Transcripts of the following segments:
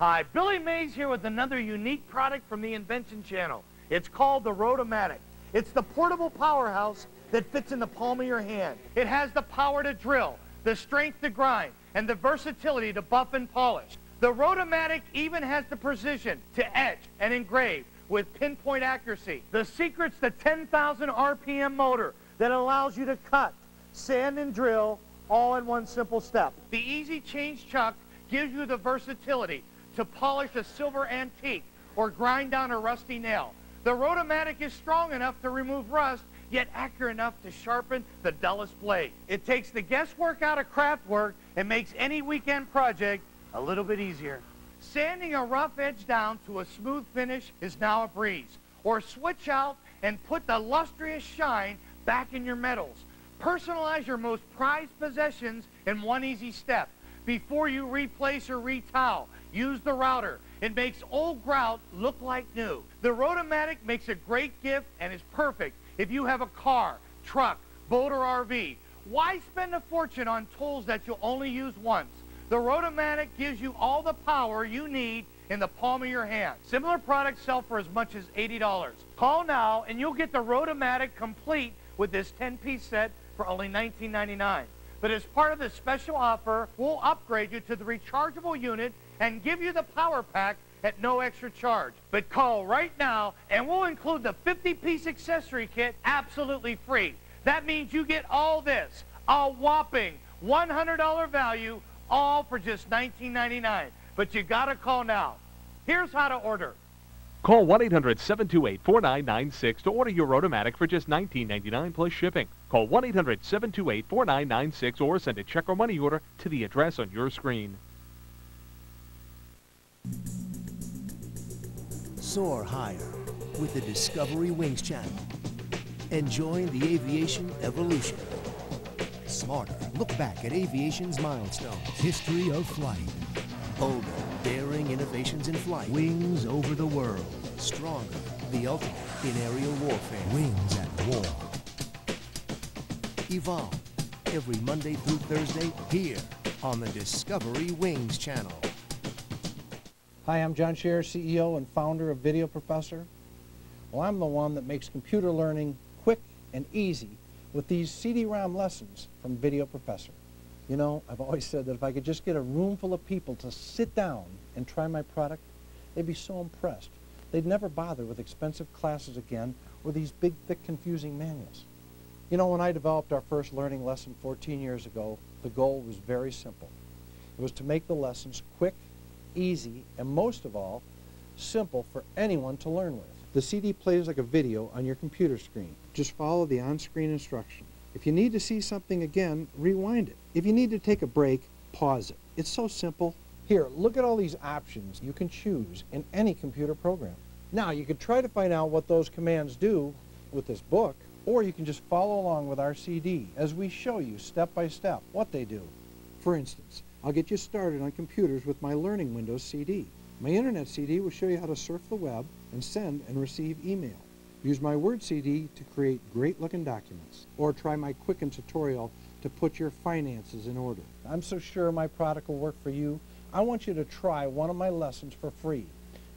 Hi, Billy Mays here with another unique product from the Invention Channel. It's called the Rotomatic. It's the portable powerhouse that fits in the palm of your hand. It has the power to drill, the strength to grind, and the versatility to buff and polish. The Rotomatic even has the precision to etch and engrave with pinpoint accuracy. The secret's the 10,000 RPM motor that allows you to cut, sand, and drill all in one simple step. The easy change chuck gives you the versatility to polish a silver antique or grind down a rusty nail. The Rotomatic is strong enough to remove rust, yet accurate enough to sharpen the dullest blade. It takes the guesswork out of craft work and makes any weekend project a little bit easier. Sanding a rough edge down to a smooth finish is now a breeze. Or switch out and put the lustrous shine back in your metals. Personalize your most prized possessions in one easy step. Before you replace or retowel, use the router. It makes old grout look like new. The Rotomatic makes a great gift and is perfect if you have a car, truck, boat, or RV. Why spend a fortune on tools that you'll only use once? The Rotomatic gives you all the power you need in the palm of your hand. Similar products sell for as much as $80. Call now and you'll get the Rotomatic complete with this 10-piece set for only $19.99. But as part of this special offer, we'll upgrade you to the rechargeable unit and give you the power pack at no extra charge. But call right now and we'll include the 50-piece accessory kit absolutely free. That means you get all this, a whopping $100 value all for just $19.99. But you got to call now. Here's how to order. Call 1-800-728-4996 to order your Rotomatic for just $19.99 plus shipping. Call 1-800-728-4996 or send a check or money order to the address on your screen. Soar higher with the Discovery Wings channel. Enjoying the aviation evolution. Smarter, look back at aviation's milestones. History of flight. Bolder, daring innovations in flight. Wings over the world. Stronger, the ultimate in aerial warfare. Wings at war. Evolve every Monday through Thursday here on the Discovery Wings channel. Hi, I'm John Scherer, CEO and founder of Video Professor. Well, I'm the one that makes computer learning quick and easy with these CD-ROM lessons from Video Professor. You know, I've always said that if I could just get a room full of people to sit down and try my product, they'd be so impressed. They'd never bother with expensive classes again or these big, thick, confusing manuals. You know, when I developed our first learning lesson 14 years ago, the goal was very simple. It was to make the lessons quick, easy, and most of all, simple for anyone to learn with. The CD plays like a video on your computer screen. Just follow the on-screen instruction. If you need to see something again, rewind it. If you need to take a break, pause it. It's so simple. Here, look at all these options you can choose in any computer program. Now, you could try to find out what those commands do with this book, or you can just follow along with our CD as we show you step by step what they do. For instance, I'll get you started on computers with my Learning Windows CD. My Internet CD will show you how to surf the web and send and receive email. Use my Word CD to create great-looking documents. Or try my Quicken tutorial to put your finances in order. I'm so sure my product will work for you. I want you to try one of my lessons for free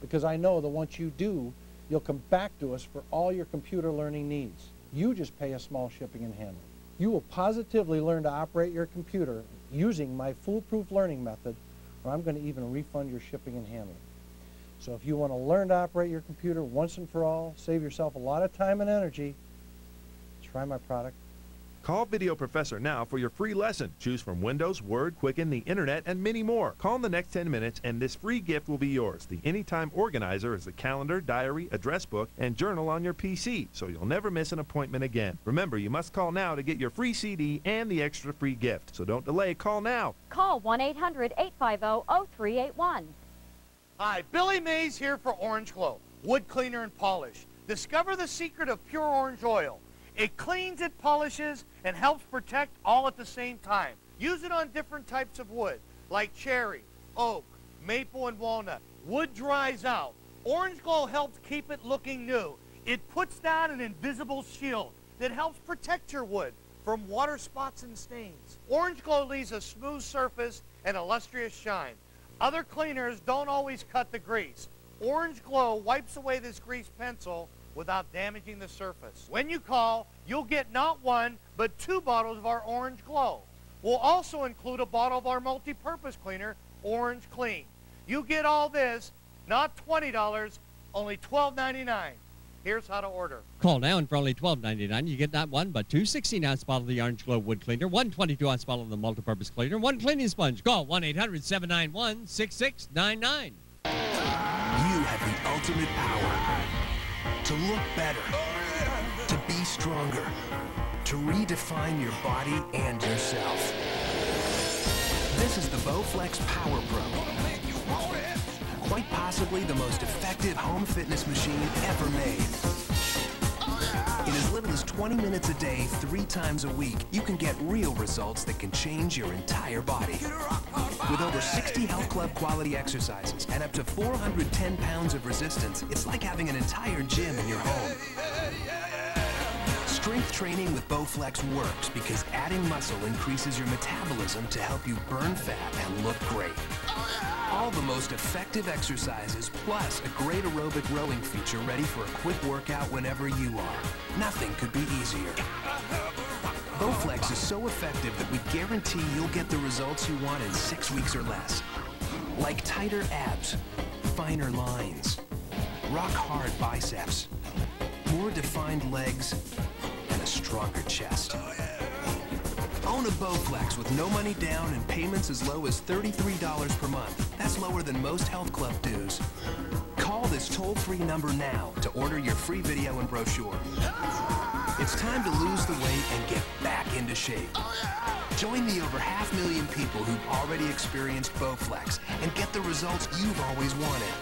because I know that once you do, you'll come back to us for all your computer learning needs. You just pay a small shipping and handling. You will positively learn to operate your computer using my foolproof learning method, or I'm going to even refund your shipping and handling. So if you want to learn to operate your computer once and for all, save yourself a lot of time and energy, try my product. Call Video Professor now for your free lesson. Choose from Windows, Word, Quicken, the Internet, and many more. Call in the next 10 minutes and this free gift will be yours. The Anytime Organizer is the calendar, diary, address book, and journal on your PC, so you'll never miss an appointment again. Remember, you must call now to get your free CD and the extra free gift. So don't delay, call now. Call 1-800-850-0381. Hi, Billy Mays here for Orange Glow, wood cleaner and polish. Discover the secret of pure orange oil. It cleans, it polishes, and helps protect all at the same time. Use it on different types of wood, like cherry, oak, maple, and walnut. Wood dries out. Orange Glow helps keep it looking new. It puts down an invisible shield that helps protect your wood from water spots and stains. Orange Glow leaves a smooth surface and a lustrous shine. Other cleaners don't always cut the grease. Orange Glow wipes away this grease pencil without damaging the surface. When you call, you'll get not one, but two bottles of our Orange Glow. We'll also include a bottle of our multi-purpose cleaner, Orange Clean. You get all this, not $20, only $12.99. Here's how to order. Call now and for only $12.99 you get not one but two 16-ounce bottle of the Orange Glow Wood Cleaner, one 22-ounce bottle of the multi-purpose cleaner, one cleaning sponge. Call 1-800-791-6699. You have the ultimate power to look better, to be stronger, to redefine your body and yourself. This is the Bowflex Power Pro. Quite possibly the most effective home fitness machine ever made. In as little as 20 minutes a day, three times a week, you can get real results that can change your entire body. With over 60 health club quality exercises and up to 410 pounds of resistance, it's like having an entire gym in your home. Strength training with Bowflex works because adding muscle increases your metabolism to help you burn fat and look great. All the most effective exercises, plus a great aerobic rowing feature ready for a quick workout whenever you are. Nothing could be easier. Bowflex is so effective that we guarantee you'll get the results you want in six weeks or less. Like tighter abs, finer lines, rock-hard biceps, more defined legs, and a stronger chest. Own a Bowflex with no money down and payments as low as $33 per month. That's lower than most health club dues. Call this toll-free number now to order your free video and brochure. It's time to lose the weight and get back into shape. Oh, Join the over half million people who've already experienced Bowflex and get the results you've always wanted.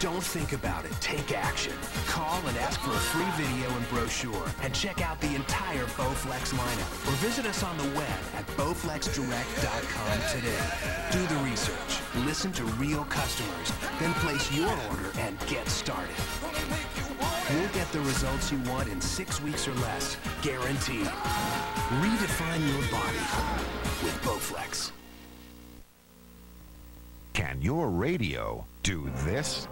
Don't think about it. Take action. Call and ask for a free video and brochure and check out the entire Bowflex lineup or visit us on the web at bowflexdirect.com today. Do the research, listen to real customers, then place your order and get started. You'll get the results you want in six weeks or less, guaranteed. Redefine your body with Bowflex. Can your radio do this?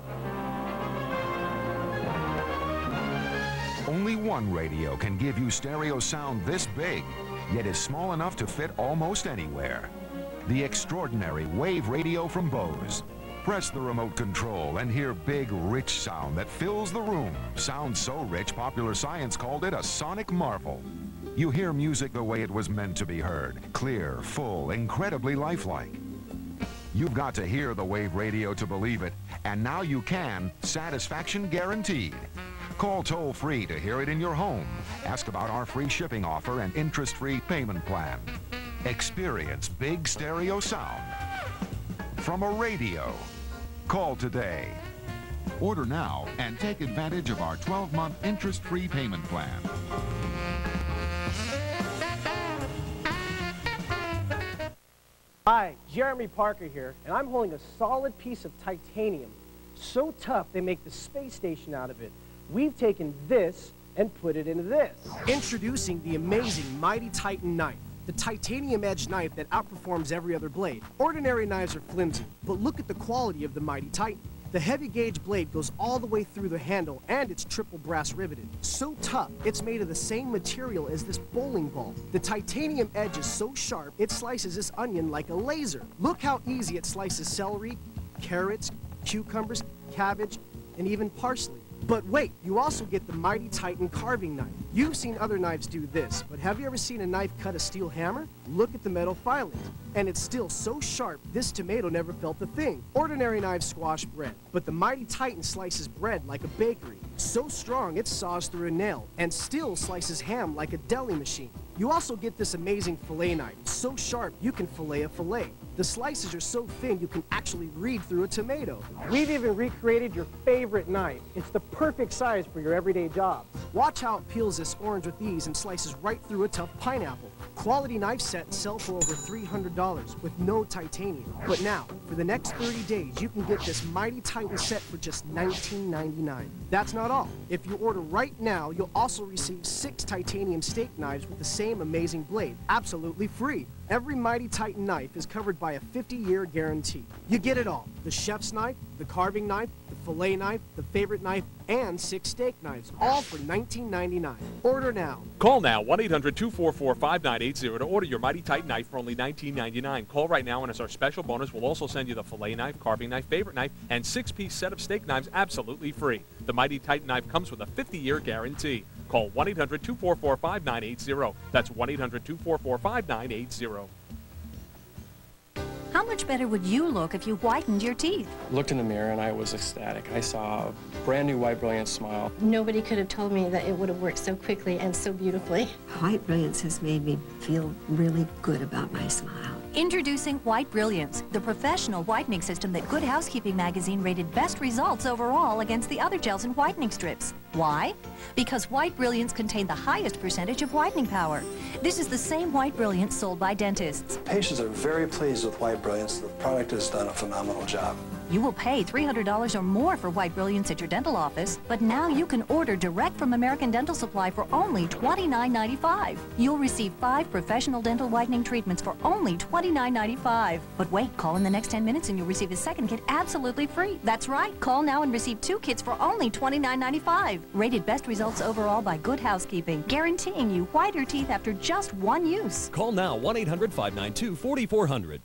Only one radio can give you stereo sound this big, yet is small enough to fit almost anywhere. The extraordinary Wave Radio from Bose. Press the remote control and hear big, rich sound that fills the room. Sounds so rich, popular science called it a sonic marvel. You hear music the way it was meant to be heard. Clear, full, incredibly lifelike. You've got to hear the Wave Radio to believe it, and now you can, satisfaction guaranteed. Call toll free to hear it in your home. Ask about our free shipping offer and interest free payment plan. Experience big stereo sound from a radio. Call today. Order now and take advantage of our 12 month interest free payment plan. Hi, Jeremy Parker here, and I'm holding a solid piece of titanium. So tough they make the space station out of it. We've taken this and put it into this. Introducing the amazing Mighty Titan knife, the titanium edge knife that outperforms every other blade. Ordinary knives are flimsy, but look at the quality of the Mighty Titan. The heavy gauge blade goes all the way through the handle and it's triple brass riveted. So tough, it's made of the same material as this bowling ball. The titanium edge is so sharp, it slices this onion like a laser. Look how easy it slices celery, carrots, cucumbers, cabbage, and even parsley. But wait, you also get the Mighty Titan carving knife. You've seen other knives do this, but have you ever seen a knife cut a steel hammer? Look at the metal filings. And it's still so sharp, this tomato never felt a thing. Ordinary knives squash bread, but the Mighty Titan slices bread like a bakery. So strong, it saws through a nail, and still slices ham like a deli machine. You also get this amazing fillet knife, so sharp you can fillet a fillet. The slices are so thin you can actually read through a tomato. We've even recreated your favorite knife. It's the perfect size for your everyday job. Watch how it peels this orange with ease and slices right through a tough pineapple. Quality knife sets sell for over $300 with no titanium. But now, for the next 30 days, you can get this Mighty Titan set for just $19.99. That's not all. If you order right now, you'll also receive six titanium steak knives with the same amazing blade, absolutely free. Every Mighty Titan knife is covered by a 50-year guarantee. You get it all. The chef's knife, the carving knife, the fillet knife, the favorite knife, and six steak knives, all for $19.99. Order now. Call now 1 800 244 5980 to order your Mighty Titan knife for only $19.99. Call right now, and as our special bonus, we'll also send you the fillet knife, carving knife, favorite knife, and six piece set of steak knives absolutely free. The Mighty Titan knife comes with a 50 year guarantee. Call 1 800 244 5980. That's 1 800 244 5980. How much better would you look if you whitened your teeth? Looked in the mirror and I was ecstatic. I saw a brand new white brilliant smile. Nobody could have told me that it would have worked so quickly and so beautifully. White Brilliance has made me feel really good about my smile. Introducing White Brilliance, the professional whitening system that Good Housekeeping magazine rated best results overall against the other gels and whitening strips. Why? Because White Brilliance contain the highest percentage of whitening power. This is the same White Brilliance sold by dentists. Patients are very pleased with White Brilliance. The product has done a phenomenal job. You will pay $300 or more for White Brilliance at your dental office, but now you can order direct from American Dental Supply for only $29.95. You'll receive five professional dental whitening treatments for only $29.95. But wait, call in the next 10 minutes and you'll receive a second kit absolutely free. That's right, call now and receive two kits for only $29.95. Rated best results overall by Good Housekeeping, guaranteeing you whiter teeth after just one use. Call now 1 800 592 4400.